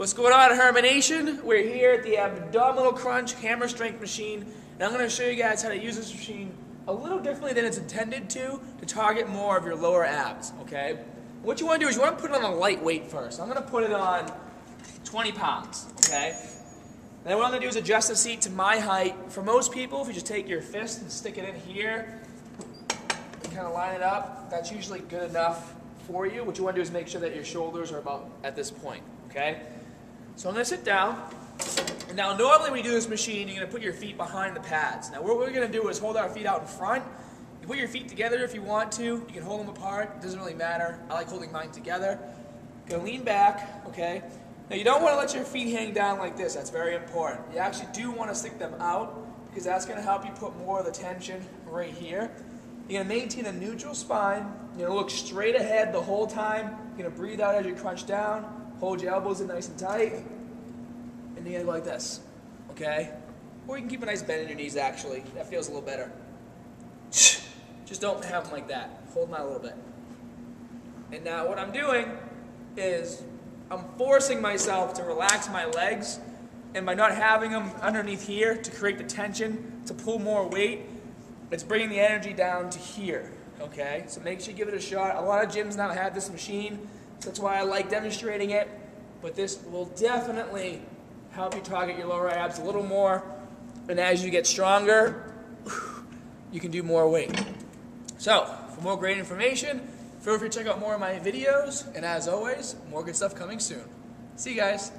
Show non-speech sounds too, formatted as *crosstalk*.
What's going on, Herman Nation? We're here at the Abdominal Crunch Hammer Strength Machine, and I'm going to show you guys how to use this machine a little differently than it's intended to, to target more of your lower abs, okay? What you want to do is you want to put it on a light weight first. I'm going to put it on 20 pounds, okay? Then what I'm going to do is adjust the seat to my height. For most people, if you just take your fist and stick it in here, and kind of line it up, that's usually good enough for you. What you want to do is make sure that your shoulders are about at this point, okay? So I'm going to sit down. Now, normally when you do this machine, you're going to put your feet behind the pads. Now, what we're going to do is hold our feet out in front. You put your feet together if you want to. You can hold them apart. It doesn't really matter. I like holding mine together. To lean back, okay? Now, you don't want to let your feet hang down like this. That's very important. You actually do want to stick them out because that's going to help you put more of the tension right here. You're going to maintain a neutral spine. You're going to look straight ahead the whole time. You're going to breathe out as you crunch down. Hold your elbows in nice and tight. And you're going to go like this. Okay? Or you can keep a nice bend in your knees, actually. That feels a little better. *sniffs* Just don't have them like that. Hold them out a little bit. And now what I'm doing is I'm forcing myself to relax my legs. And by not having them underneath here to create the tension, to pull more weight, it's bringing the energy down to here. Okay? So make sure you give it a shot. A lot of gyms now have this machine. So that's why I like demonstrating it. But this will definitely help you target your lower abs a little more. And as you get stronger, *sighs* you can do more weight. So, for more great information, feel free to check out more of my videos. And as always, more good stuff coming soon. See you guys.